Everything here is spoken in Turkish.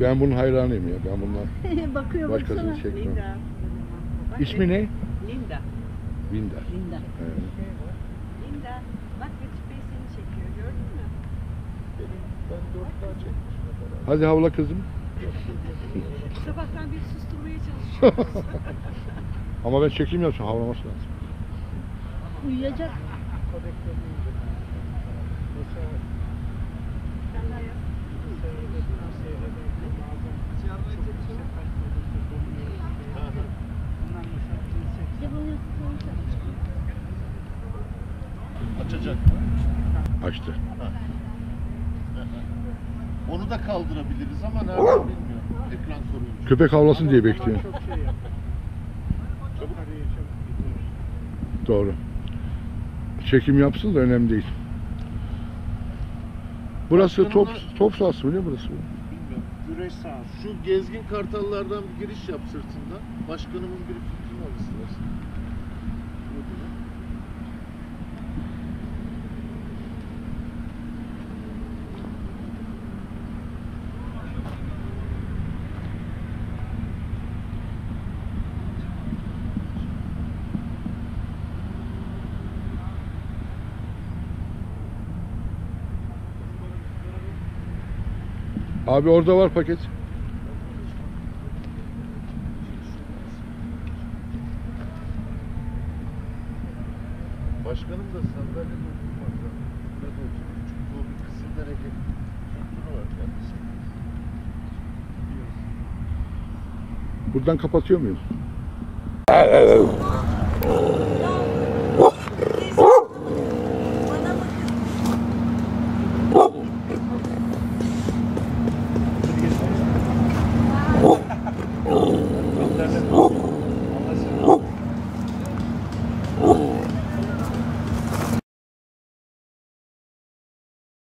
Ben bunun hayranıyım ya. Ben bundan Bakıyor başkasını baksana. çekmem. Linda. İsmi ne? Linda. Binder. Linda. Evet. Linda. Bak Latif Bey seni çekiyor gördün mü? Ben dört daha çekmişim. Hadi havla kızım. Sabahtan beri susturmaya çalışıyoruz. Ama ben çekim yapsam havlaması lazım. Uyuyacak. Mesela Sen daha yap. Bir de bunu Açacak. Açtı. Onu da kaldırabiliriz ama nereden bilmiyorum. Ekran soruymuş. Köpek havlasın diye bekliyor. Çok şey. Çabuk. Doğru. Çekim yapsın da önemli değil. Burası top top sahası mı ne burası? Bilmiyorum. Güreş sahası. Şu gezgin kartallardan bir giriş yap sırtında. Başkanımın bir fikri var Abi orada var paket. Başkanım da sandalyede oturmaz. ha. Burada da oturur. Çünkü o bir Kızılderili kültürü var kendisi. Buradan kapatıyor muyuz?